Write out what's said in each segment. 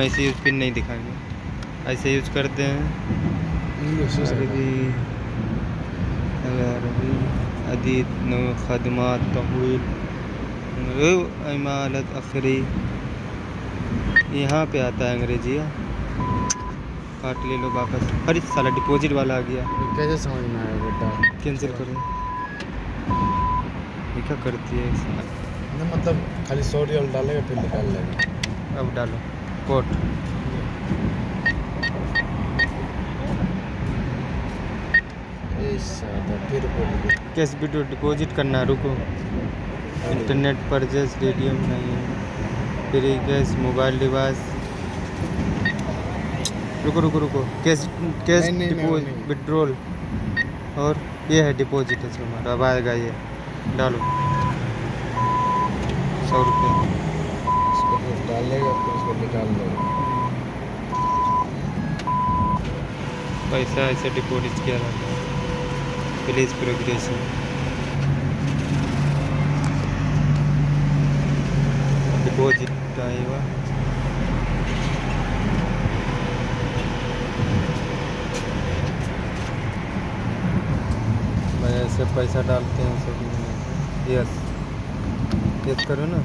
ऐसे use pin नहीं दिखाएँगे। ऐसे यूज़ करते हैं। अदीत खदमात तहवील इमारत अखरी। यहाँ पे आता है अंग्रेज़ी हाँ। काट ले लो वापस। अरे साला डिपॉजिट वाला आ गया। कैसे समझ में आया बेटा? कैंसिल करो। ये क्या करती है मतलब खाली सौ रियल डालेगा फिर निकाल लेगा। अब डालो। बोल दे। कैश वीडियो डिपॉजिट करना रुको। इंटरनेट परचेज रेडियम नहीं है। Free cash mobile device. रुको रुको रुको। Cash cash deposit. विड्रॉल और ये है डिपॉजिट है हमारा। अब आएगा ये। डालो। सौ रुपये। फिर डालेगा फिर उसको निकाल लेगा पैसा ऐसे डिपॉजिट किया जाता है। प्लीज़ प्रोग्रेशन डिपॉजिट आएगा भाई, ऐसे पैसा डालते हैं सब में यस यस करो ना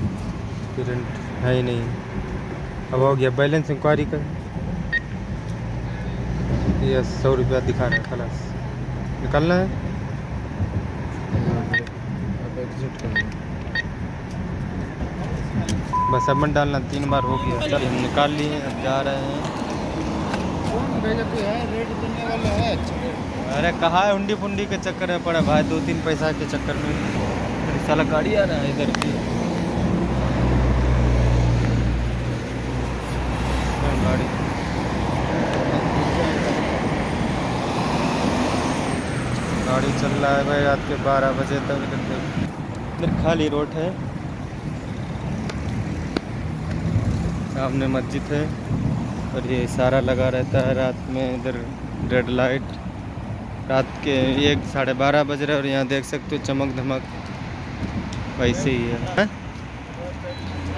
करंट है ही नहीं। अब हो गया बैलेंस इंक्वायरी कर यस सौ रुपया दिखा रहा है खलास। निकालना है? बस अब मत डालना तीन बार हो गया। चल हम निकाल लिए अब जा रहे हैं। है? है? अच्छा अरे कहा है हुंडी फुंडी के चक्कर में पड़ा भाई? दो तीन पैसा के चक्कर में। साला गाड़ी आ रहा है इधर की कौन गाड़ी गाड़ी चल रहा है भाई रात के बारह बजे तक। इधर इधर खाली रोड है। सामने मस्जिद है और ये इशारा लगा रहता है रात में इधर रेड लाइट। रात के एक साढ़े बारह बज रहे और यहाँ देख सकते हो चमक धमक। वैसे ही है।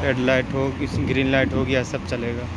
रेड लाइट हो ग्रीन लाइट हो गया सब चलेगा।